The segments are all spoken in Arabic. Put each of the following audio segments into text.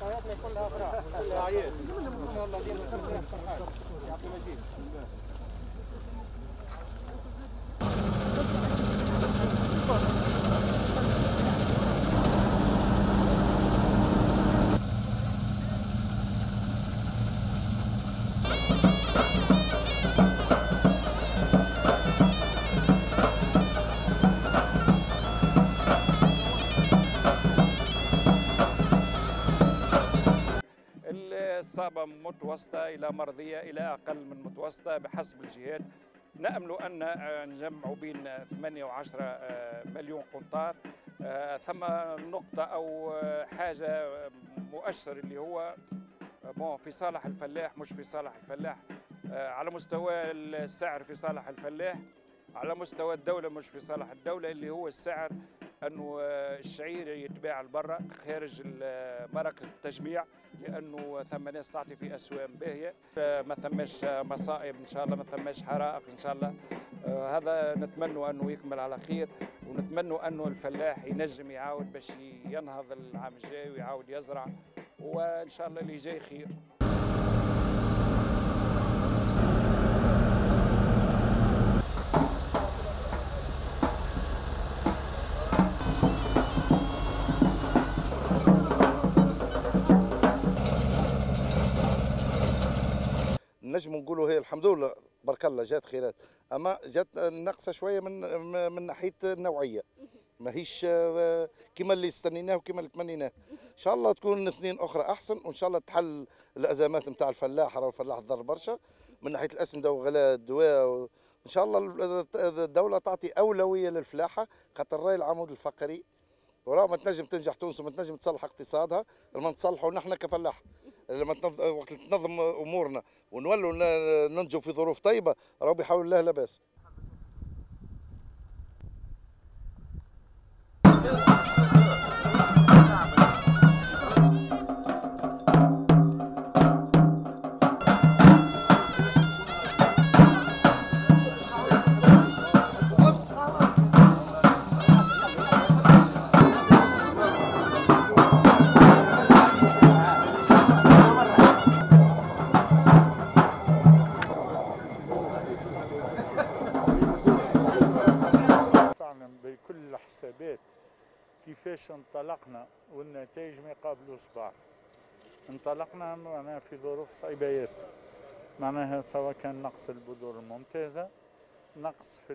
خلاص حياتنا كلها افراح كلها اعياد ان شاء الله ديما تفرح يعطي مجيد إصابة متوسطة إلى مرضية إلى أقل من متوسطة بحسب الجهات نأمل أن نجمع بين 8 و 10 مليون قنطار. ثم نقطة أو حاجة مؤشر اللي هو بون في صالح الفلاح مش في صالح الفلاح. على مستوى السعر في صالح الفلاح على مستوى الدولة مش في صالح الدولة اللي هو السعر أنه الشعير يتباع لبرا خارج مراكز التجميع لأنه ثم ناس تعطي في أسواق باهية. ما ثماش مصائب إن شاء الله ما ثماش حرائق إن شاء الله. هذا نتمنى أنه يكمل على خير ونتمنى أنه الفلاح ينجم يعاود باش ينهض العام الجاي ويعاود يزرع وإن شاء الله اللي جاي خير. نجم نقولوا هي الحمد لله بارك الله جات خيرات. أما جات ناقصة شوية من من ناحية النوعية. ماهيش كما اللي استنيناه وكما اللي تمنيناه. إن شاء الله تكون سنين أخرى أحسن وإن شاء الله تحل الأزمات نتاع الفلاح راه الفلاح ضر برشا. من ناحية الاسمده وغلاء الدواء ان شاء الله الدولة تعطي أولوية للفلاحة خاطر راي العمود الفقري. وراه ما تنجم تنجح تونس وما تنجم تصلح اقتصادها لما نصلحوا نحن كفلاح. لما وقت تنظم أمورنا ونولوا ننجو في ظروف طيبة راه بحول الله لا باس بكل الحسابات كيفاش انطلقنا والنتائج ما يقابلوش بعض. انطلقنا معناها في ظروف صعيبة ياسر. معناها سواء كان نقص البذور الممتازة نقص في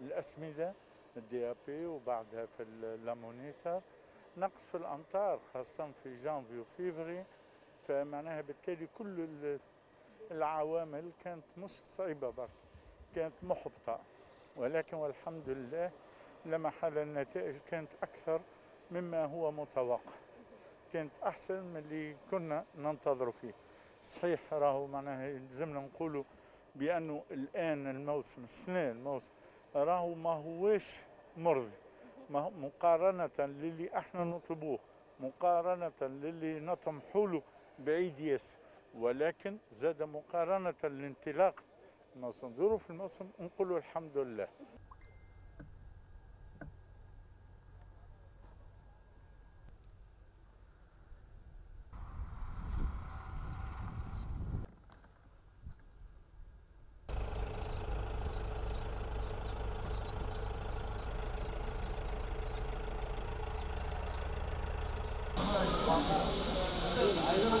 الأسمدة ال DAP وبعدها في ال ammonitre نقص في الأمطار خاصة في جانفي وفيفري. فمعناها بالتالي كل العوامل كانت مش صعيبة برك كانت محبطة. ولكن والحمد لله لما حل النتائج كانت أكثر مما هو متوقع. كانت أحسن من اللي كنا ننتظر فيه. صحيح راهو معناها يلزمنا نقولوا بأنه الآن الموسم السنة الموسم راهو ما هوش مرضي. مقارنة للي إحنا نطلبوه مقارنة للي نطمحوا له بعيد ياسر. ولكن زاد مقارنة للانطلاق الموسم ظروف الموسم نقولوا الحمد لله.